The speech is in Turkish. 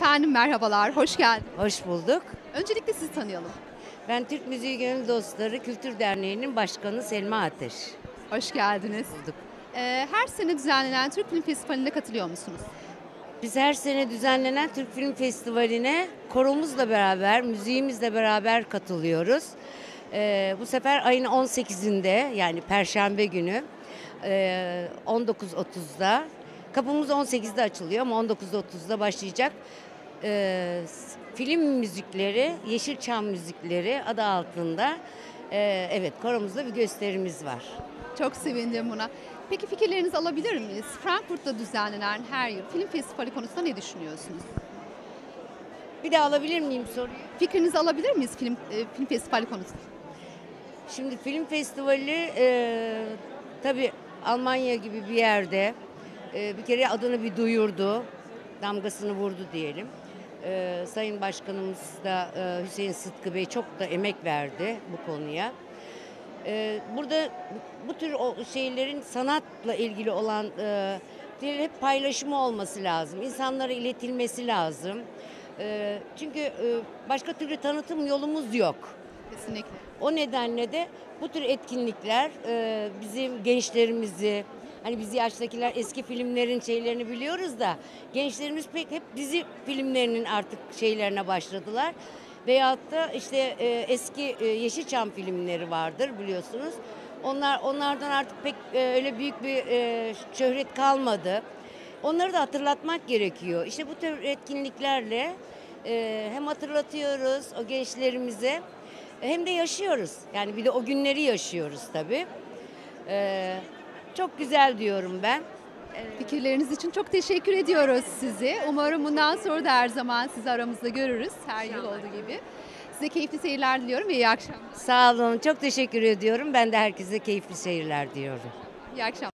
Efendim merhabalar, hoş geldiniz. Hoş bulduk. Öncelikle sizi tanıyalım. Ben Türk Müziği Gönül Dostları Kültür Derneği'nin başkanı Selma Ateş. Hoş geldiniz. Bulduk. Ee, her sene düzenlenen Türk Film Festivali'ne katılıyor musunuz? Biz her sene düzenlenen Türk Film Festivali'ne koromuzla beraber, müziğimizle beraber katılıyoruz. Ee, bu sefer ayın 18'inde yani Perşembe günü e, 19.30'da kapımız 18'de açılıyor ama 19.30'da başlayacak. Ee, film müzikleri, Yeşilçam müzikleri adı altında e, evet koromuzda bir gösterimiz var. Çok sevindim buna. Peki fikirlerinizi alabilir miyiz? Frankfurt'ta düzenlenen her yıl film festivali konusunda ne düşünüyorsunuz? Bir de alabilir miyim soruyu? Fikrinizi alabilir miyiz film e, film festivali konusunda? Şimdi film festivali e, tabii Almanya gibi bir yerde e, bir kere adını bir duyurdu, damgasını vurdu diyelim. E, Sayın Başkanımız da e, Hüseyin Sıtkı Bey çok da emek verdi bu konuya. E, burada bu tür o şeylerin sanatla ilgili olan e, hep paylaşımı olması lazım. İnsanlara iletilmesi lazım. E, çünkü e, başka türlü tanıtım yolumuz yok. Kesinlikle. O nedenle de bu tür etkinlikler e, bizim gençlerimizi, hani biz yaştakiler eski filmlerin şeylerini biliyoruz da gençlerimiz pek hep dizi filmlerinin artık şeylerine başladılar. Veyahut da işte e, eski e, Yeşilçam filmleri vardır biliyorsunuz. Onlar onlardan artık pek e, öyle büyük bir e, şöhret kalmadı. Onları da hatırlatmak gerekiyor. İşte bu tür etkinliklerle e, hem hatırlatıyoruz o gençlerimize hem de yaşıyoruz. Yani bir de o günleri yaşıyoruz tabii. E, çok güzel diyorum ben. Fikirleriniz için çok teşekkür ediyoruz sizi. Umarım bundan sonra da her zaman sizi aramızda görürüz. Her yıl olduğu gibi. Size keyifli seyirler diliyorum ve iyi akşamlar. Sağ olun, çok teşekkür ediyorum. Ben de herkese keyifli seyirler diyorum. İyi akşamlar.